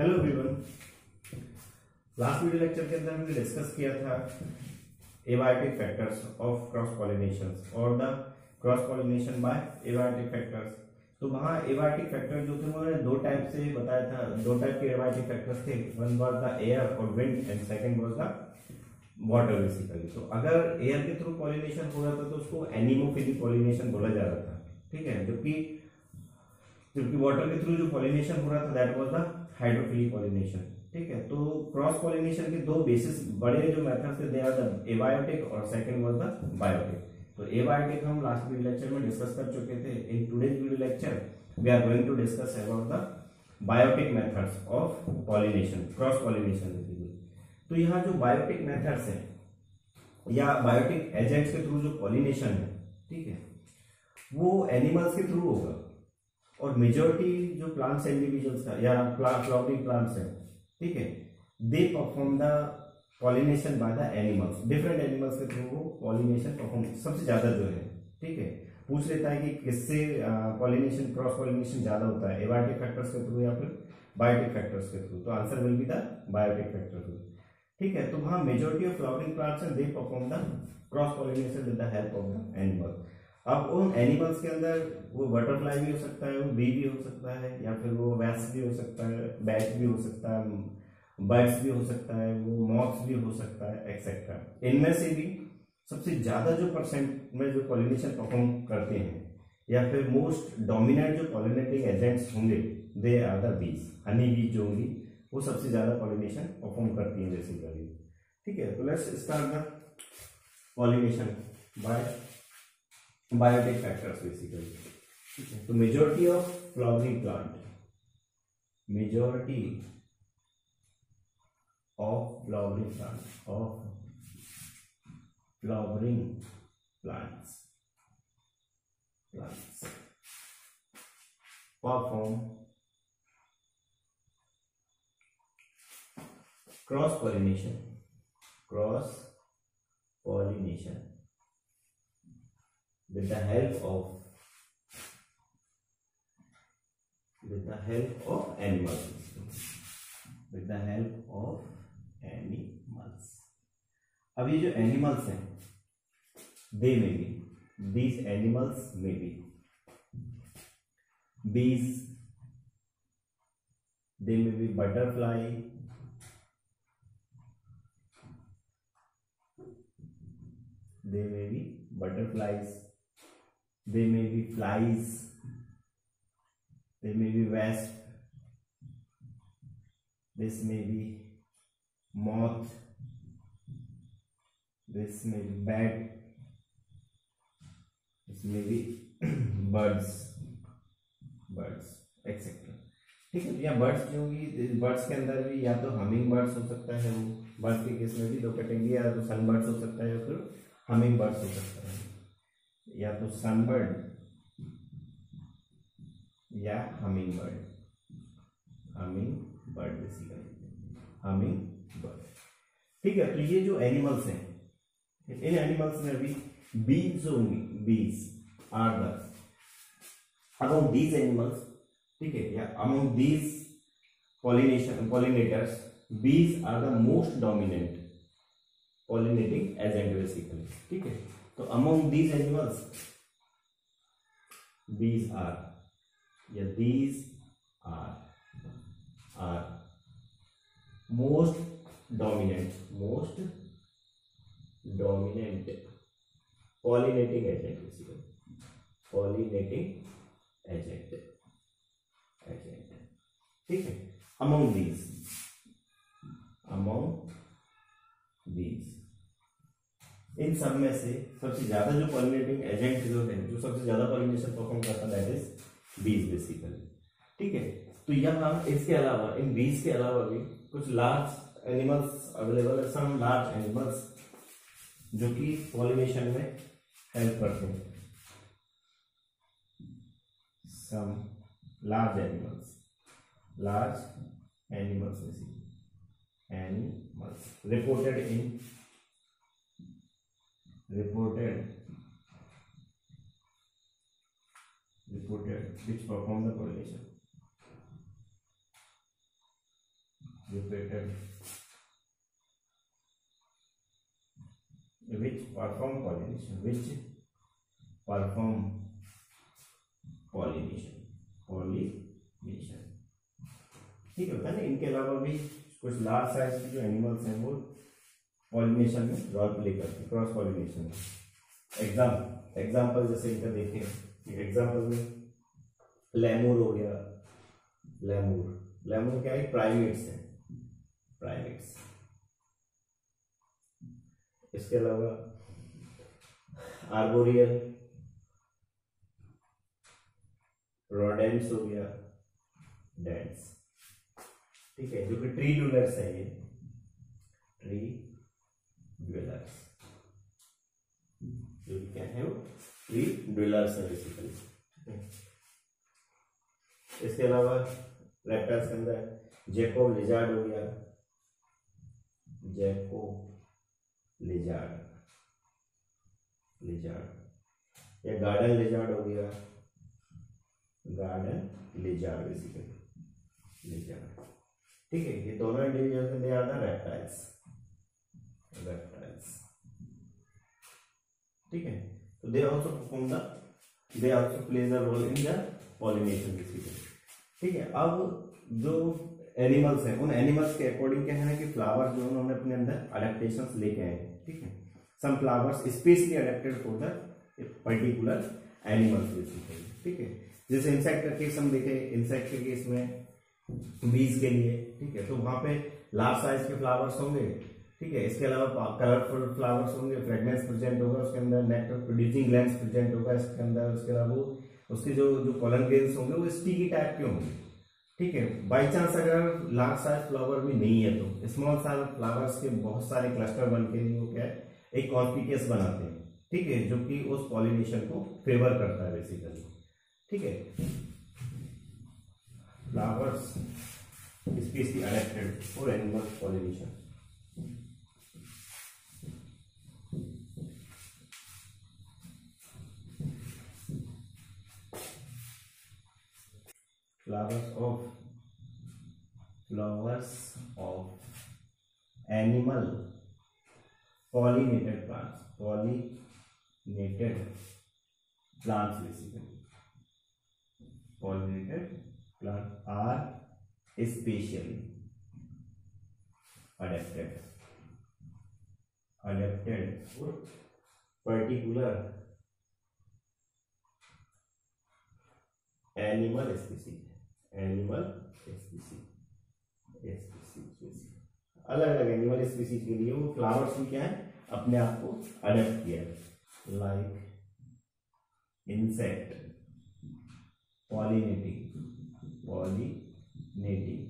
Hello everyone last video lecture के अंदर हमने डिस्कस किया था abiotic factors of cross pollination और the cross pollination by abiotic factors तो वहां एबायोटिक फैक्टर जो थे उन्होंने दो टाइप से बताया था दो टाइप के एबायोटिक फैक्टर्स थे वन वॉज द एयर और wind and second was the water basically तो अगर एयर के थ्रू पॉलिनेशन हो रहा था तो उसको एनिमोफिलिक पॉलिनेशन बोला जा रहा था ठीक है जबकि जबकि वाटर के थ्रू जो पॉलिनेशन हो रहा था that was the hydrophilic pollination ठीक है तो क्रॉस पॉलिनेशन के दो बेसिस बड़े जो मेथड्स थे दे आर द एबायोटिक और सेकंड वाज द बायोटिक तो एबायोटिक हम लास्ट वीडियो लेक्चर में डिस्कस कर चुके थे in today's video lecture we are going to discuss about the biotic methods of pollination cross pollination तो यहाँ जो बायोटिक मेथड्स है या बायोटिक एजेंट्स के थ्रू जो पॉलिनेशन है ठीक है वो एनिमल्स के थ्रू होगा और मेजोरिटी जो प्लांट्स इंडिविजुअल्स है या फ्लावरिंग प्लांट्स है ठीक है they perform the pollination by the animals different animals के थ्रू वो पॉलिनेशन परफॉर्म सबसे ज़्यादा जो है ठीक है पूछ लेता है कि किससे पॉलिनेशन क्रॉस पॉलिनेशन ज़्यादा होता है एबायोटिक फैक्टर्स के थ्रू या फिर बायोटिक फैक्टर्स के थ्रू तो answer will be the biotic factor through ठीक है तो वहां majority of flowering plants they perform the cross pollination with the help of the animal अब उन एनिमल्स के अंदर वो बटरफ्लाई भी हो सकता है वो बी भी हो सकता है या फिर वो वैस भी हो सकता है बैट भी हो सकता है बर्ड्स भी हो सकता है वो मॉक्स भी हो सकता है एक्सेट्रा इनमें से भी सबसे ज़्यादा जो परसेंट में जो पॉलिनेशन परफॉर्म करते हैं या फिर मोस्ट डोमिनेंट जो पॉलिनेटिंग एजेंट्स होंगे they are the bees honey bees जो होंगी वो सबसे ज़्यादा पॉलिनेशन परफॉर्म करती हैं बेसिकली ठीक है तो let's start the pollination by biotic factors basically. So majority of flowering plant, majority of flowering plants perform cross pollination with the help of with the help of animals with the help of animals ab ye jo animals hain they may be these animals may be bees they may be butterfly they may be butterflies they may be flies, they may be wasp, this may be moth, this may be bat, this may be birds, birds etc. ठीक है या birds जो होगी birds के अंदर भी या तो हमिंग बर्ड्स हो सकता है वो बर्ड्स के केस में भी दो कैटेगरी या तो सन बर्ड्स हो सकता है या फिर हमिंग बर्ड्स हो सकता है या तो सनबर्ड या humming bird humming bird basically humming bird ठीक है तो ये जो एनिमल्स हैं इन एनिमल्स में भी बीज होंगी bees are the among these animals ठीक है या among these pollination pollinators bees are the most dominant pollinating agent basically ठीक है तो among these animals these are या these are are most dominant most dominant pollinating agent pollinating agent agent ठीक है among these among these इन सब में से सबसे ज्यादा जो पॉलिनेटिंग एजेंट जो है जो सबसे ज्यादा पॉलिनेशन परफॉर्म करता है दैट इज बीज बेसिकली ठीक है तो यहाँ इसके अलावा इन बीज के अलावा भी कुछ लार्ज एनिमल्स अवेलेबल है सम लार्ज एनिमल्स जो कि पॉलिनेशन में हेल्प करते हैं some large animals large animals animals reported in reported reported which performed the correlation repeated which perform pollination which perform pollination pollination ठीक है ना इनके अलावा भी कुछ लार्ज साइज के जो एनिमल्स हैं वो पॉलिनेशन में रोल प्ले करते हैं क्रॉस पॉलिनेशन में एग्जाम एग्जाम्पल जैसे इनका देखें एग्जाम्पल में लेमूर हो गया लेमूर लेमूर क्या है प्राइमेट्स हैं प्राइमेट्स इसके अलावा आर्बोरियल रोडेंस हो गया डेंस ठीक है जो कि ट्री डूलर्स है ये tree dwellers. So we can have three dwellers basically. इसके अलावा रेप्टाइल्स के अंदर जेको लिजार्ड हो गया जेको लिजार्ड लिजार्ड या गार्डन लिजार्ड हो गया गार्डन लिजार्ड बेसिकली लिजार्ड ठीक है ये दोनों individual they are the reptiles reference ठीक है तो they also perform the they also play the role in the pollination decision ठीक है अब जो एनिमल्स हैं उन एनिमल्स के अकॉर्डिंग क्या है ना कि फ्लावर्स जो उन्होंने अपने अंदर अडेप्टेशन लेके आए हैं ठीक है some flowers specially adapted for the particular animals basically ठीक है जैसे इंसेक्ट का केस हम देखें इंसेक्ट के केस में बीज के लिए ठीक है तो वहां पे लार्ज साइज के फ्लावर्स होंगे ठीक है इसके अलावा कलरफुल फ्लावर्स होंगे फ्रेगनेंस प्रेजेंट होगा उसके अंदर नेक्टर प्रोड्यूसिंग ग्लैंड प्रेजेंट होगा इसके अंदर उसके अलावा उसके जो जो कॉलन ग्रेन्स होंगे वो स्टिकी टाइप के होंगे ठीक है बाई चांस अगर लार्ज साइज फ्लावर भी नहीं है तो स्मॉल साइज फ्लावर्स के बहुत सारे क्लस्टर बन के वो क्या है एक कॉन्स्पिकियस बनाते हैं ठीक है जो कि उस पॉलिनेशन को फेवर करता है बेसिकली ठीक है flowers species adapted for animal pollination flowers of flowers of animal pollinated plants pollinated plants basically pollinated plants are spatially adapted adapted for particular animal species animal species species अलग अलग animal species के लिए वो flowers भी क्या है अपने आप को अडेप्ट किया है like insect pollinating pollinating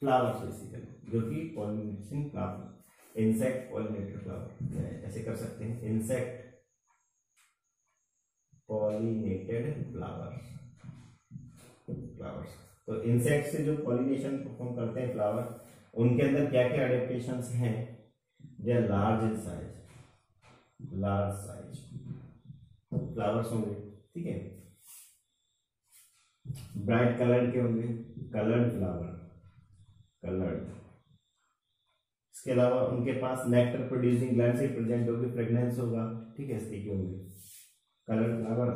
flowers basically जो कि pollination flower insect pollinator flower ऐसे कर सकते हैं इंसेक्ट पॉलिनेटेड फ्लावर्स फ्लावर्स तो इंसेक्ट से जो पॉलिनेशन परफॉर्म करते हैं फ्लावर उनके अंदर क्या क्या अडेप्टेशन हैं they are large in size large size flowers होंगे ठीक है ब्राइट कलर के होंगे कलर्ड फ्लावर कलर्ड इसके अलावा उनके पास नेक्टर प्रोड्यूसिंग ग्लैंड से प्रेजेंट होगी प्रेगनेंस होगा ठीक है स्थिति होंगे coloured flower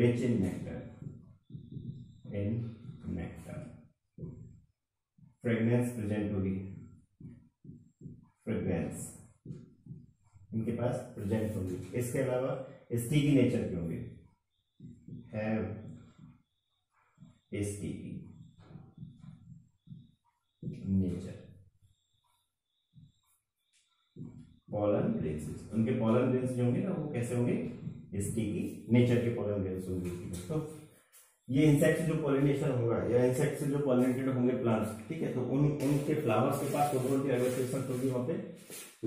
rich in nectar in nectar. Fragrance present होगी फ्रेग्रेंस इनके पास प्रेजेंट होगी इसके अलावा की नेचर के होंगे have sticky nature pollen grains उनके पॉलन ग्रेन्स जो होंगे ना वो कैसे होंगे की नेचर के पॉलन ग्रेन्स होंगे दोस्तों ये इंसेक्ट से जो पॉलिनेशन होगा या इंसेक्ट से जो पॉलिनेटेड होंगे प्लांट्स ठीक है तो उन उनके फ्लावर्स के पास ओवरऑल होगी वहाँ पे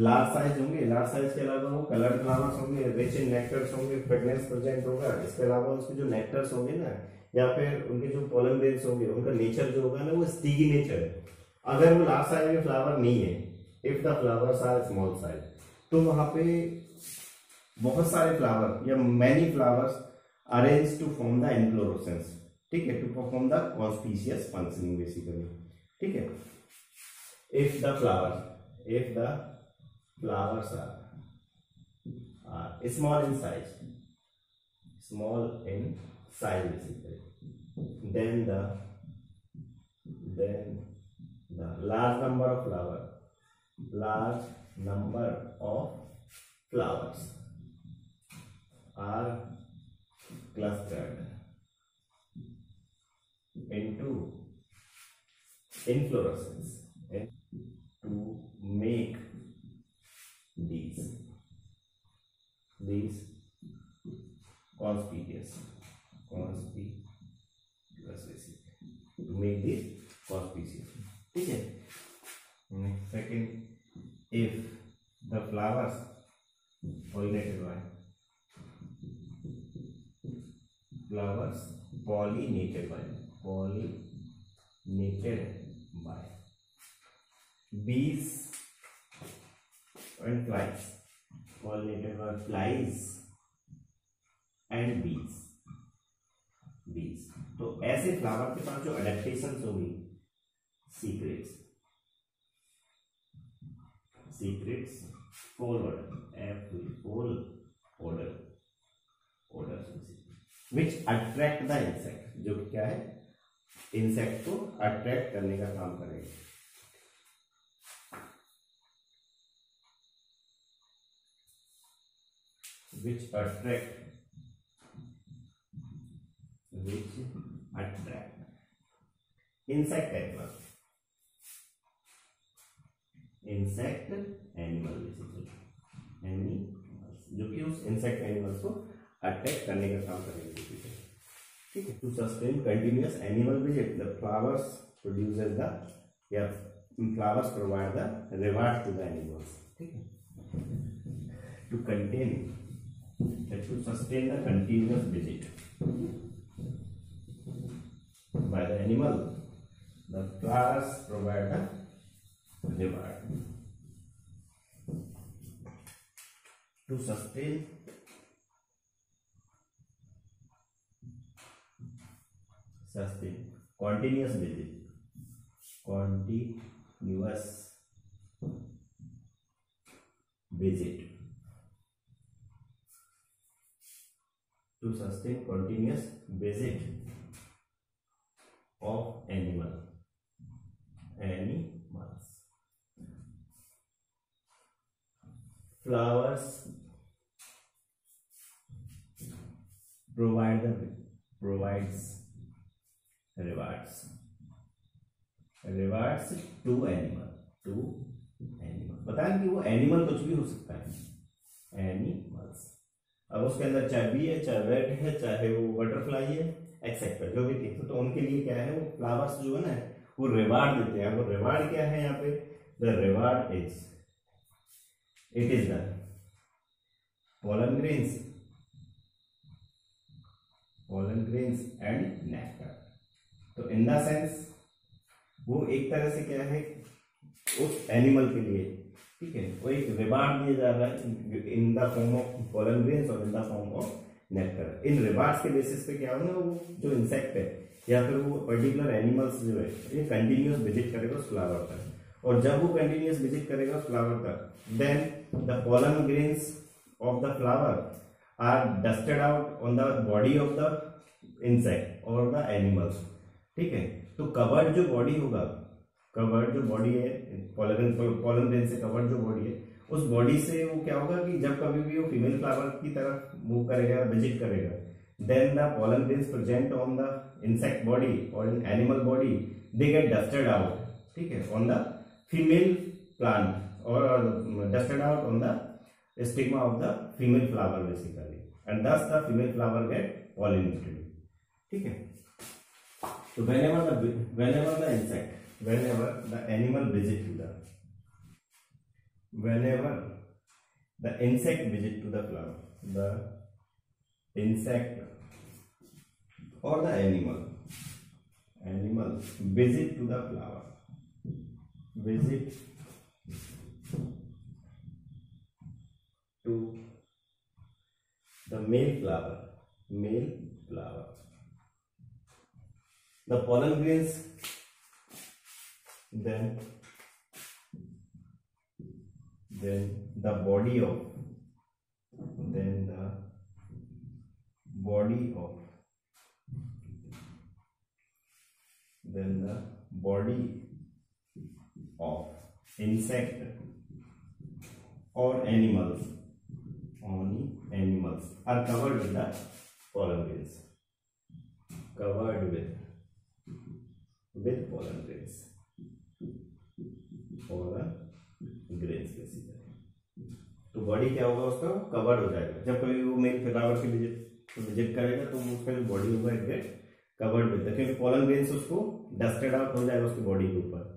लार्ज साइज होंगे लार्ज साइज के अलावा वो कलर्ड फ्लावर्स होंगे रिच इन नेक्टर्स होंगे फ्रेगनेंस प्रेजेंट होगा इसके अलावा उसके जो नेक्टर्स होंगे ना या फिर उनके जो पोलन बेल्स होंगे उनका नेचर जो होगा ना वो स्टीगी नेचर है अगर वो लार्ज साइज में फ्लावर नहीं है if the flowers are small size तो वहां पे बहुत सारे फ्लावर या many flowers arrange to form the inflorescence ठीक है to perform the conspicuous functioning basically ठीक है if the flower if the flowers are are small in size small in size basically then the then the large number of flower large number of flowers are clustered into inflorescence and to make these these conspicuous conspicuous basically to make these conspicuous ठीक है second if the flowers pollinated by flowers pollinated by pollinated by bees and flies pollinated by flies and bees bees तो ऐसे flower के पास जो adaptation होगी secrets secrets odour of foul odour odour which attract the insect जो क्या है insect को अट्रैक्ट करने का काम करेंगे which attract which attract insect animal insect animal animal जो कि उस इंसेक्ट एनिमल्स को अटैक करने का काम करेंगे ठीक है ठीक है to sustain continuous animal visit the flowers produce the या flowers provide the reward to the animals ठीक है to contain to sustain the continuous visit by the animal the flowers provide the reward to sustain Sustain thing continuous basis continuous visit to sustain continuous visit of animal animals flowers provide the provides rewards rewards to animal to animal बताया कि वो animal कुछ भी हो सकता है animals अब उसके अंदर चाहे बी है चाहे रेड है चाहे वो बटरफ्लाई है एक्सेप्टर जो भी तो उनके लिए क्या है वो फ्लावर्स जो है ना वो रिवार्ड देते हैं वो रिवार्ड क्या है यहाँ पे the reward is it is the pollen grains pollen grains and तो इन द सेंस वो एक तरह से क्या है उस एनिमल के लिए ठीक है वो एक रिवार्ड दिया जा रहा है in the form of pollen grains और in the form of nectar in rewards के बेसिस पे क्या होगा वो जो इंसेक्ट है या फिर वो पर्टिकुलर एनिमल्स जो है ये कंटिन्यूस विजिट करेगा उस फ्लावर तक और जब वो कंटिन्यूस विजिट करेगा उस फ्लावर तक then the pollen grains of the flower are dusted out on the body of the insect और द एनिमल्स ठीक है तो कवर्ड जो बॉडी होगा कवर्ड जो बॉडी है पॉलन पॉलन ग्रेन से कवर्ड जो बॉडी है उस बॉडी से वो क्या होगा कि जब कभी भी वो फीमेल फ्लावर की तरफ मूव करेगा विजिट करेगा then the pollen grains present on the insect body और in animal body they get dusted out ठीक है ऑन द फीमेल प्लांट और dusted out on the stigma of the female flower basically and thus the female flower get pollinated ठीक है So whenever the whenever the insect, whenever the animal visit to the whenever the insect visit to the flower, the insect or the animal animal visit to the flower visit to the male flower male flower the pollen grains then then the body of then the body of then the body of insect or animals only animals are covered with the pollen grains covered with with pollen grains pollen grains के सीधे तो body क्या होगा उसका covered हो जाएगा जब कभी वो मेल फ्लावर की विजिट विजिट करेगा तो उसका जो बॉडी होगा एक कवर्ड विद क्योंकि पॉलन ग्रेन्स उसको डस्टेड आउट हो जाएगा उसकी बॉडी के ऊपर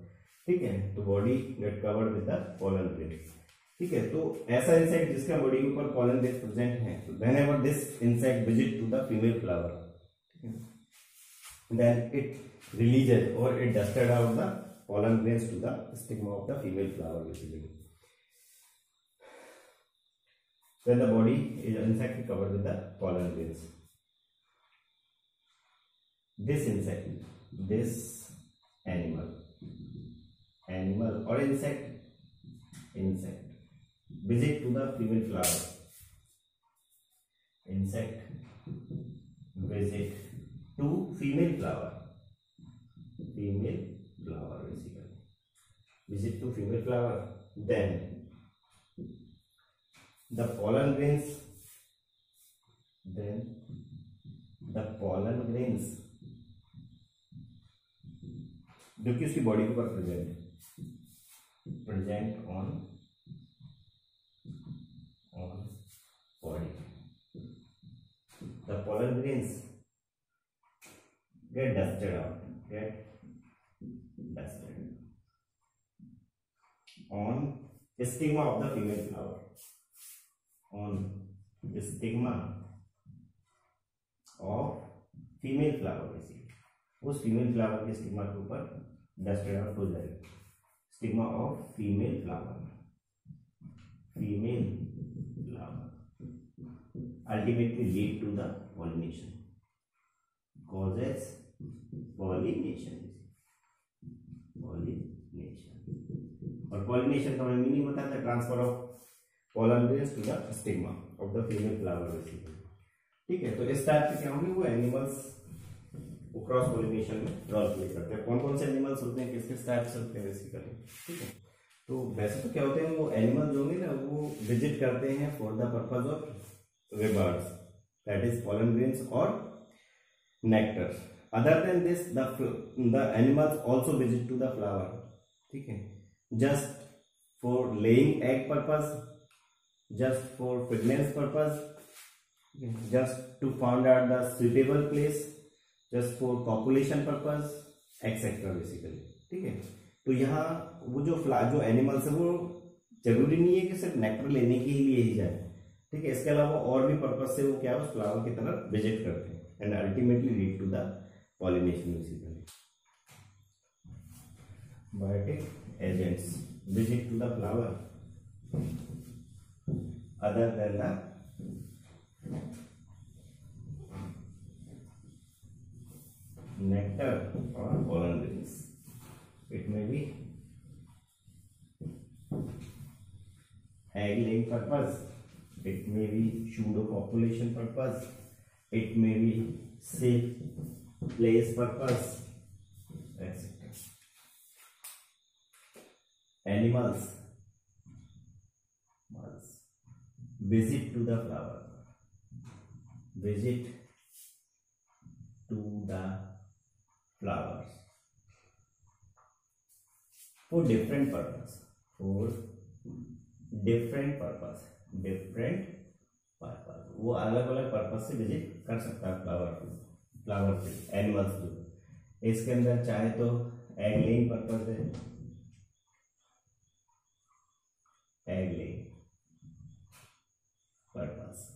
ठीक है तो body get covered with the pollen grains ठीक है तो ऐसा इंसेक्ट जिसका बॉडी के ऊपर पॉलन ग्रेन्स प्रेजेंट है तो whenever this insect visit to the female flower ठीक है then it releases or it dusted out the pollen grains to the stigma of the female flower basically. Then the body is insect covered with the pollen grains. This insect, this animal, animal or insect, insect, visit to the female flower. Insect visit to female flower. female flower basically visit to female flower then the pollen grains then the pollen grains जो कि उसकी body के ऊपर present है present on on body the pollen grains get dusted out get basket on stigma of the female flower on stigma of female flower basic उस female flower के stigma के ऊपर डस्ट एडॉप्ट हो जाएगा stigma of female flower female flower ultimately lead to the pollination causes pollination और pollination का मैं meaning बताया था transfer of pollen grain to the stigma of the female flower ठीक है तो इस टाइप के क्या होंगे वो एनिमल्स वो क्रॉस पोलिनेशन में ड्रॉ किए करते हैं कौन कौन से एनिमल्स होते हैं किस किस टाइप से होते हैं बेसिकली ठीक है तो वैसे तो क्या होते हैं वो एनिमल जो होंगे ना वो विजिट करते हैं for the purpose of rewards that is pollen grains और nectar other than this the animals also visit to the flower ठीक है just for laying egg purpose just for pregnancy purpose just to found out the suitable place just for population purpose etc basically ठीक है तो यहाँ वो जो फ्ला जो animals है वो जरूरी नहीं है कि सिर्फ नेक्टर लेने के लिए ही जाए ठीक है इसके अलावा और भी पर्पज से वो क्या है उस फ्लावर की तरफ विजिट करते हैं and ultimately lead to the pollination basically biotic agents visit to the flower other than the nectar or pollen grains. It may be egg laying purpose, it may be pseudo population purpose, it may be safe place purpose, that's it. animals visit to the flower visit to the flowers for different purpose for different purpose different purpose वो अलग अलग purpose से visit कर सकता है flower को flower से animals को इसके अंदर चाहे तो एग लेइंग पर्पज है पहले पर्पस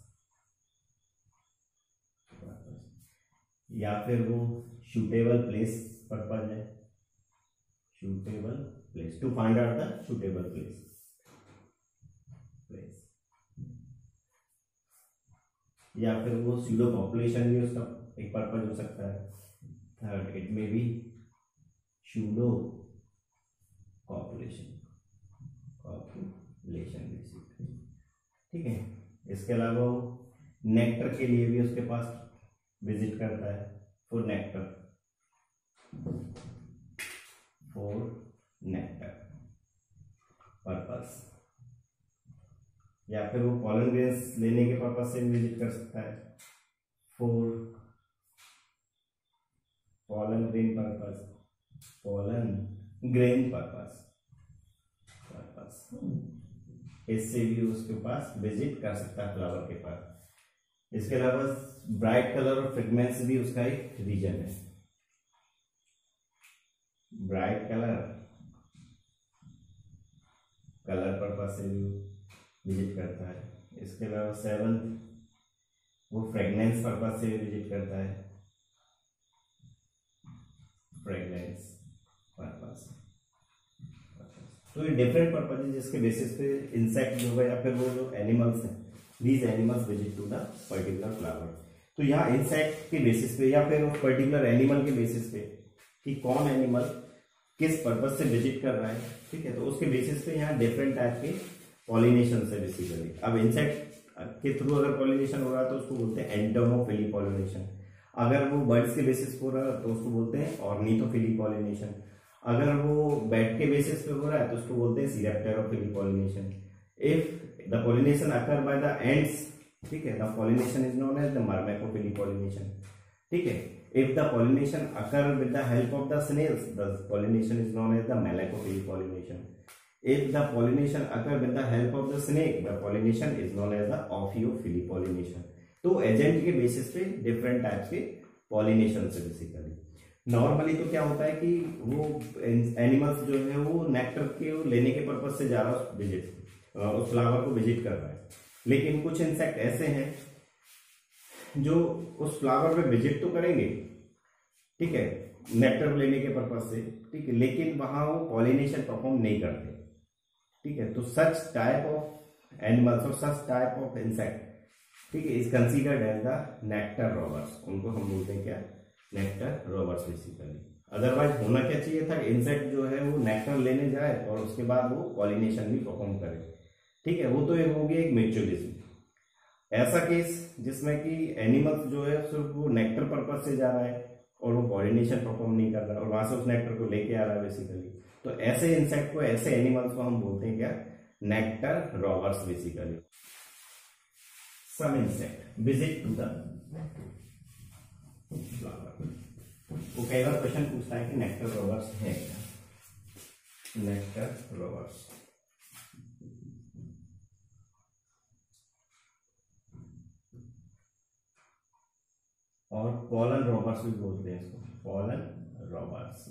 या फिर वो शूटेबल प्लेस पर्पज है suitable place to find out the suitable place place या फिर वो सीडो पॉपुलेशन भी उसका एक पर्पज हो सकता है third it may be pseudo population population lesson basic ठीक है इसके अलावा वो नेक्टर के लिए भी उसके पास विजिट करता है for nectar for nectar purpose या फिर वो पॉलन ग्रेन्स लेने के पर्पज से भी विजिट कर सकता है for pollen grain purpose pollen grain purpose purpose इससे भी उसके पास विजिट कर सकता है फ्लावर के पास इसके अलावा ब्राइट कलर और फ्रेगनेंस भी उसका एक रीजन है ब्राइट कलर कलर पर्पज से भी विजिट करता है इसके अलावा सेवंथ वो फ्रेगनेंस पर्पज से भी विजिट करता है फ्रेगनेंस पर्पज तो ये डिफरेंट पर्पज है जिसके बेसिस पे इंसेक्ट जो है या फिर वो जो एनिमल्स हैं these animals visit to the particular flower तो यहाँ इंसेक्ट के बेसिस पे या फिर उस पर्टिकुलर एनिमल के बेसिस पे कि कौन एनिमल किस पर्पज से विजिट कर रहा है ठीक है तो उसके बेसिस पे यहाँ डिफरेंट टाइप के पॉलिनेशन है बेसिकली अब इंसेक्ट के थ्रू अगर पॉलिनेशन हो रहा है तो उसको बोलते हैं एंटोमोफिली पॉलिनेशन अगर वो बर्ड्स के बेसिस पर हो रहा है तो उसको बोलते हैं और पॉलिनेशन अगर वो बैट के बेसिस पे हो रहा है तो उसको बोलते हैं chiropterophily pollination if the pollination occur by the ants ठीक है the pollination is known as the myrmecophily pollination ठीक है if the pollination occur with the help of the snails the pollination is known as the malacophily pollination if the pollination occur with the help of the snake the pollination is known as the ophiophily pollination तो agent के basis पे different types के pollination से basically normally तो क्या होता है कि वो एनिमल्स जो है वो नेक्टर के वो लेने के पर्पज से जा रहा है विजिट उस फ्लावर को विजिट कर रहा है लेकिन कुछ इंसेक्ट ऐसे हैं जो उस फ्लावर पे विजिट तो करेंगे ठीक है नेक्टर लेने के पर्पज से ठीक है लेकिन वहां वो पॉलिनेशन परफॉर्म नहीं करते ठीक है तो सच टाइप ऑफ एनिमल्स और सच टाइप ऑफ इंसेक्ट ठीक है is considered as the nectar robbers उनको हम बोलते हैं क्या नेक्टर रोवर्स बेसिकली अदरवाइज होना क्या चाहिए था इंसेक्ट जो है वो नेक्टर लेने जाए और उसके बाद वो पॉलिनेशन भी परफॉर्म करे ठीक है वो तो एक होगी एक म्यूचुअलिज्म ऐसा केस जिसमें कि एनिमल्स जो है सिर्फ वो नेक्टर पर्पज से जा रहा है और वो पॉलिनेशन परफॉर्म नहीं कर रहा और वहां से उस नेक्टर को लेके आ रहा है बेसिकली तो ऐसे इंसेक्ट को ऐसे एनिमल्स को हम बोलते हैं क्या nectar robbers basically some insect visit to the वो कई बार क्वेश्चन पूछता है कि नेक्टर रोवर्स है क्या नेक्टर रोवर्स और पॉलन रोबर्स भी बोलते हैं इसको pollen robbers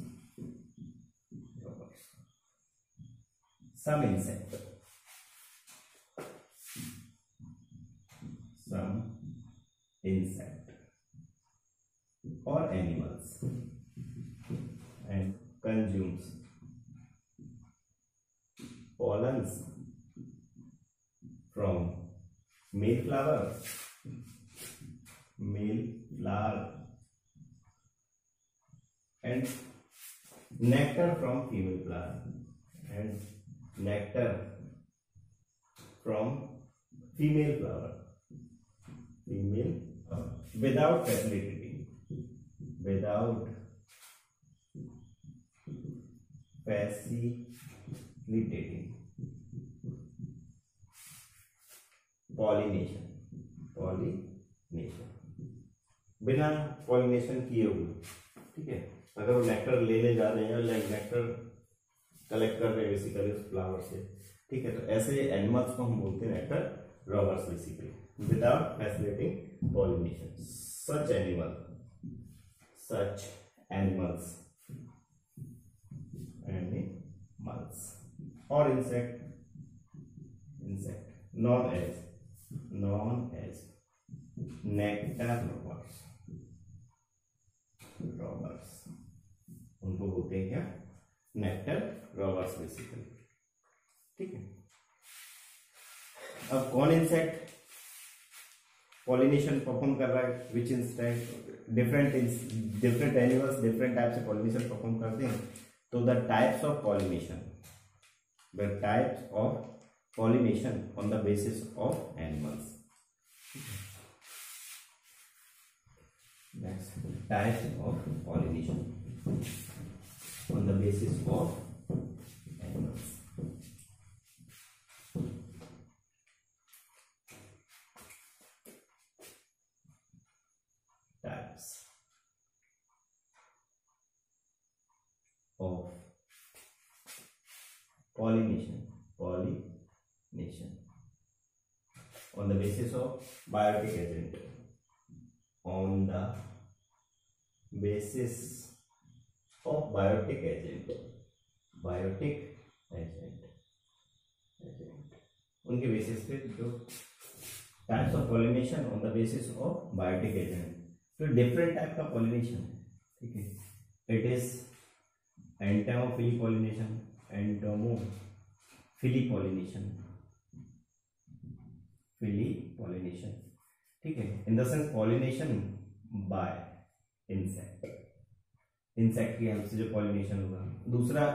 robbers some insect some insect or animals and consumes pollens from male flower, male flower and nectar from female flower and nectar from female flower female without fertility without facilitating pollination pollination बिना pollination किए हुए ठीक है अगर वो nectar लेने जा रहे हैं लाइक नेक्टर कलेक्ट कर रहे हैं बेसिकली उस फ्लावर से ठीक है तो ऐसे एनिमल्स को हम बोलते हैं nectar robbers basically without facilitating pollination such animal such animals animals or insect insect known as known as nectar robbers robbers उनको बोलते हैं क्या नेक्टर रॉबर्स बेसिकली ठीक है अब कौन इंसेक्ट पॉलिनेशन परफॉर्म कर रहा है which instant different different animals different type से पॉलिनेशन परफॉर्म करते हैं तो the types of pollination the types of pollination on the basis of animals types of pollination on the basis of pollination pollination on the basis of biotic agent on the basis of biotic agent biotic agent agent उनके basis पे जो types of pollination on the basis of biotic agent तो different type का pollination है ठीक है it is entomophily pollination and phily pollination phily pollination ठीक है in the sense pollination by insect insect की हेल्प से जो पॉलिनेशन होगा दूसरा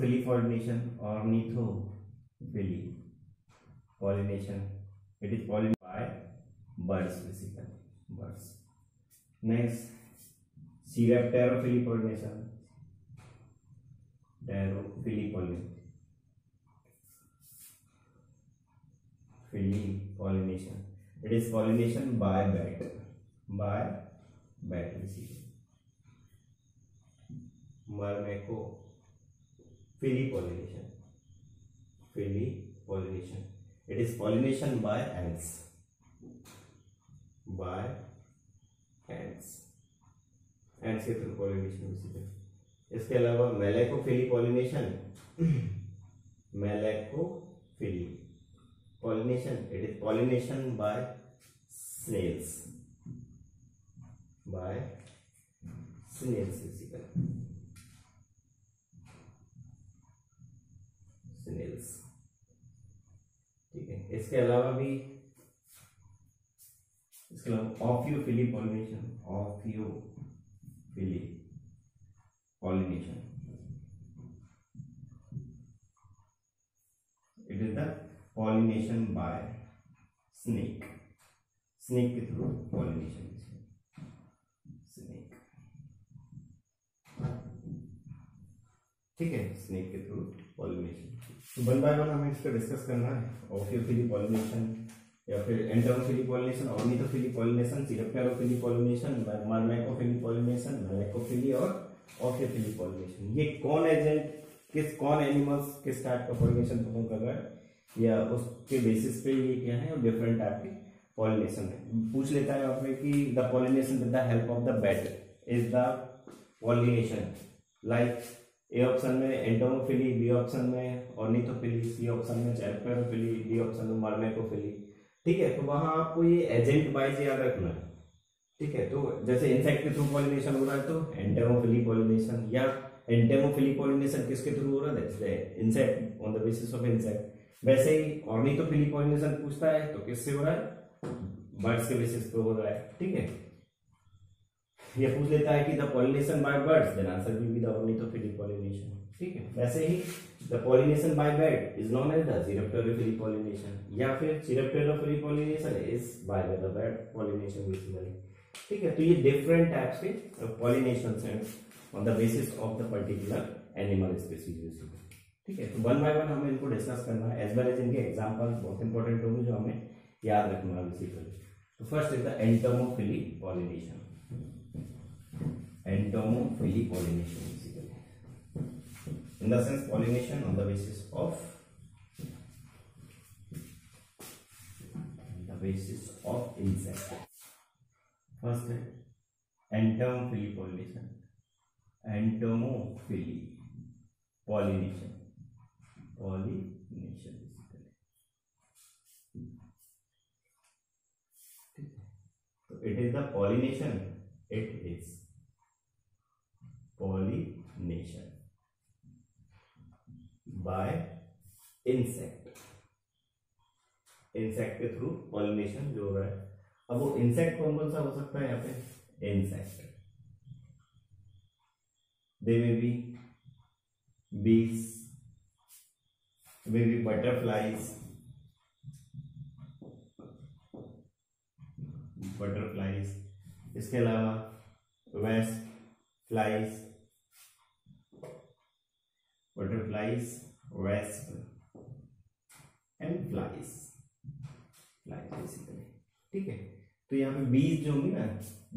phily pollination phily pollination it is pollen by birds basically birds next chiropterophily pollination डायरोफिली pollination it is pollination by bat by bat myrmecophily pollination phily pollination it is pollination by ants by ants ants के through pollination इसके अलावा malacophily pollination malacophily pollination it is pollination by snails by snails basically snails ठीक है इसके अलावा भी इसके अलावा ophiophily pollination ophiophily pollination it is the pollination by snake snake के through pollination snake ठीक है स्नेक के थ्रू पॉलिनेशन तो वन बाय वन हमें इस पर डिस्कस करना है और फिर पॉलिनेशन या फिर entomophilic pollination ornithophilic pollination chiropterophilic pollination myrmecophilic pollination myrmecophily और ऑफिफिलिक पॉलिनेशन ये कौन एजेंट किस कौन एनिमल्स किस टाइप का पॉलिनेशन परफॉर्म कर रहा है या उसके बेसिस पे ये क्या है और डिफरेंट टाइप के पॉलिनेशन है पूछ लेता है आपने कि the pollination with the help of the bat is the pollination like A option में एंटोमोफिली बी ऑप्शन में ऑर्निथोफिली सी ऑप्शन में चैरपेरोफिली डी ऑप्शन में मार्मेकोफिली ठीक है तो वहां आपको ये एजेंट वाइज याद रखना है ठीक है तो जैसे इंसेक्ट के थ्रू पॉलिनेशन हो रहा है तो एंटेमोफिली पॉलिनेशन या एंटेमोफिली पॉलिनेशन किसके थ्रू हो रहा है जैसे insect on the basis of insect वैसे ही ऑर्निथोफिली पॉलिनेशन पूछता है तो किससे हो रहा है बर्ड्स के बेसिस पे हो रहा है ठीक है ये पूछ लेता है कि the pollination by birds then answer will be the ornithophily pollination ठीक है वैसे ही pollination by bat is known as the chiropterophily pollination या फिर chiropterophily pollination is by the bat pollination basically ठीक है तो ये डिफरेंट टाइप्स के पॉलिनेशन हैं on the basis of the particular animal species ठीक है तो वन बाय वन हमें इनको डिस्कस करना है एज वेल एज इनके एग्जाम्पल बहुत इंपॉर्टेंट होंगे जो हमें याद रखना है बेसिकली तो first is the entomophily pollination entomophily pollination in the sense pollination on the basis of the basis of insect first है entomophily pollination entomophily pollination pollination तो it is the pollination it is pollination by insect insect के through pollination जो हो रहा है अब वो insect कौन कौन सा हो सकता है यहां पे insect they may be bees may be butterflies butterflies इसके अलावा wasp flies butterflies wasp and flies flies basically ठीक है तो यहाँ पे बीज जो होंगे ना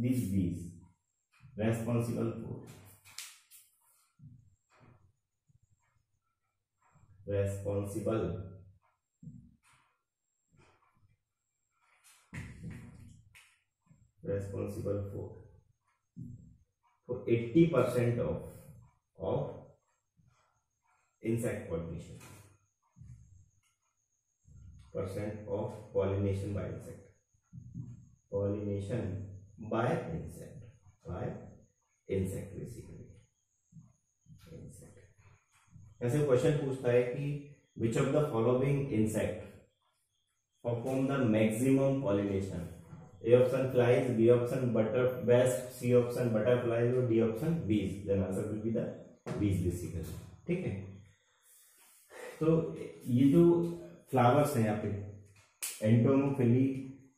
this bees responsible for responsible responsible for for 80% of of insect pollination percent of pollination by insect pollination by insect by insect basically insect ऐसे question पूछता है कि which of the following insect perform the maximum pollination A option flies B option butter best C option butterflies और D option bees then answer will be the bees basically ठीक है तो ये जो फ्लावर्स हैं यहाँ पे एंटोमोफिली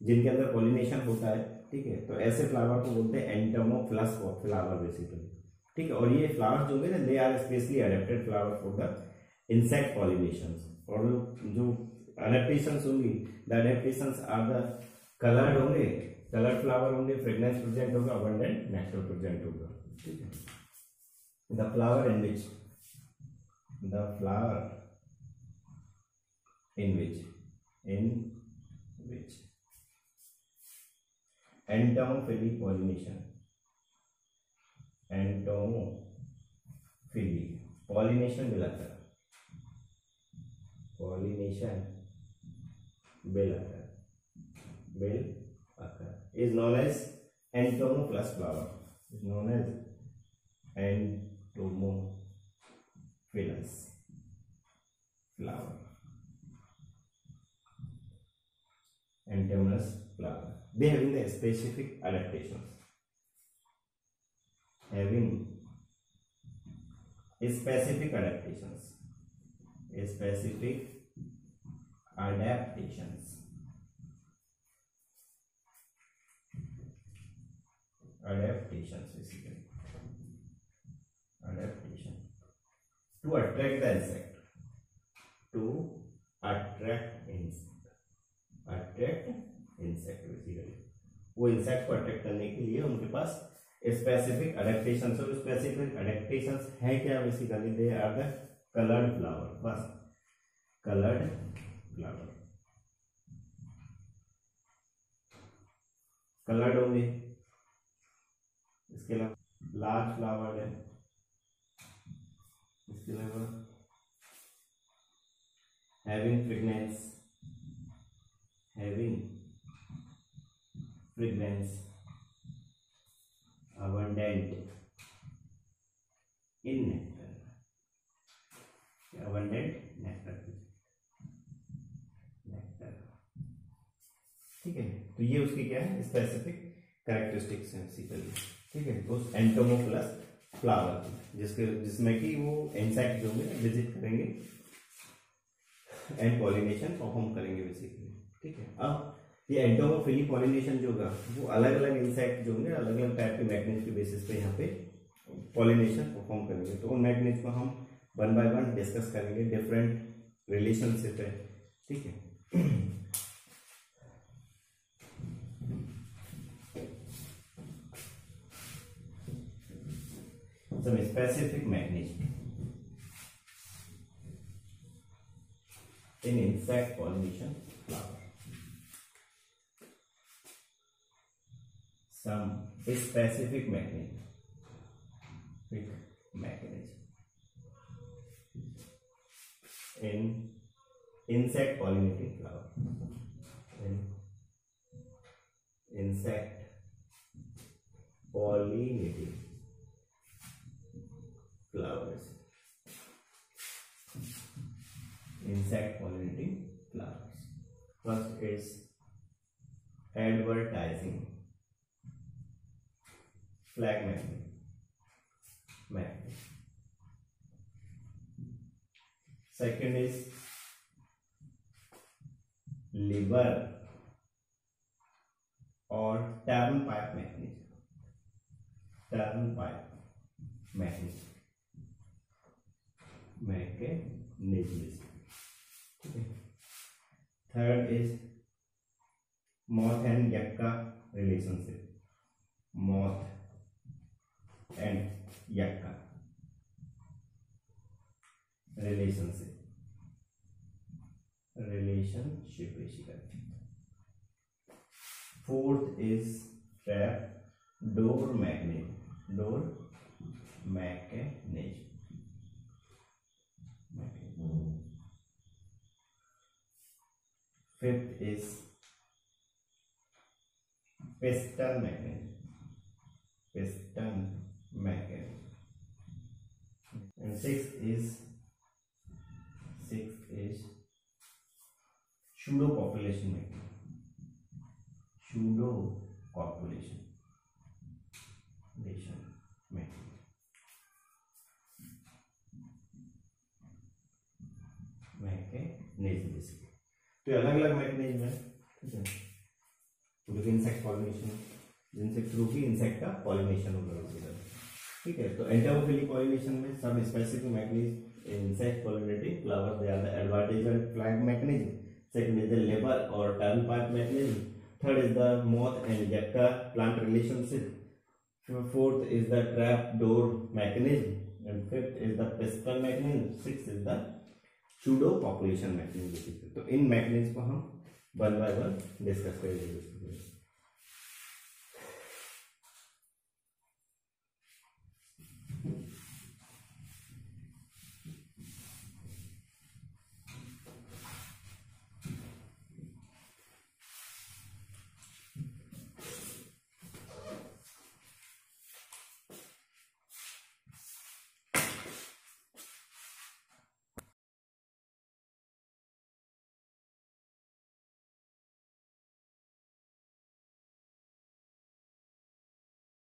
जिनके अंदर पॉलिनेशन होता है ठीक है तो ऐसे फ्लावर को बोलते हैं एंटोमो प्लस फ्लावर बेसिकली ठीक है और ये फ्लावर्स जो होंगे ना they are specially adapted flower for the insect pollination और जो अडेप्टेशन होंगी the adaptation are the coloured होंगे कलर फ्लावर होंगे फ्रेगनेंस प्रेजेंट होगा अबंडेंट नेचुरल प्रेजेंट होगा ठीक है the flower and the flower in which in which entomophily pollination entomophily pollination बिलाकर pollination bell occur bell occur is known as entomo plus flower is known as entomophilous flower antagonist They behaving the specific adaptations having specific adaptations specific adaptations adaptations basically adaptation to attract the insect to attract insect basically वो insect को attract करने के लिए उनके पास specific adaptation और specific adaptation है क्या basically they are the coloured flower बस कलर्ड फ्लावर कलर्ड होंगे इसके अलावा लार्ज फ्लावर है इसके अलावा having fragrance having fragrance abundant in nectar abundant nectar nectar ठीक है तो ये उसकी क्या है स्पेसिफिक करेक्टरिस्टिक्स हैं सीपल ठीक है उस एंटोमो प्लस फ्लावर जिसके जिसमें कि वो इंसेक्ट जो है विजिट करेंगे एंड पॉलिनेशन परफॉर्म करेंगे बेसिकली ठीक है अब ये एंटोमोफिली पॉलिनेशन जो होगा वो अलग अलग इंसेक्ट जो होंगे अलग अलग टाइप के मैग्नेट के बेसिस पे यहाँ पे पॉलिनेशन परफॉर्म करेंगे तो उन मैग्नेट को हम वन बाय वन डिस्कस करेंगे डिफरेंट रिलेशनशिप है ठीक है some specific magnetism in insect pollination some specific mechanism. mechanism. In insect pollinating flower. In insect pollinating flowers. Insect pollinating flowers. First is advertising. Flag में map second is liver और turn pipe mechanism turn pipe mechanism mechanism third is moth and gap का relationship moth and याक का relationship relationship इसी fourth is trap door magnet door mechanism fifth is piston magnet piston महके and six is six is pseudo population में pseudo population तो अलग अलग mechanism है ठीक है इंसेक्ट पॉलिनेशन इंसेक्ट थ्रू की इंसेक्ट का पॉलिनेशन होगा उसके ठीक है तो एंटामोफिलिक पॉलिनेशन में सब specific mechanism insect pollinating flower they are the advantage and flag mechanism second is the labour और turn part mechanism third is the moth and जैक्टा plant relationship fourth is the trap door mechanism and fifth is the pistol mechanism sixth is the pseudo population mechanism तो इन mechanism को हम one by one discuss करेंगे